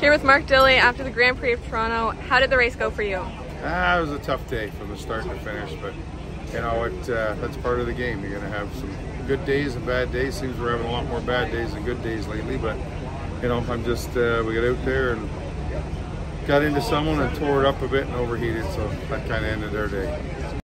Here with Mark Dilley after the Grand Prix of Toronto. How did the race go for you? Ah, it was a tough day from the start to finish, but you know it, uh, that's part of the game. You're going to have some good days and bad days. Seems we're having a lot more bad days than good days lately, but you know I'm just uh, we got out there and got into someone and tore it up a bit and overheated, so that kind of ended our day.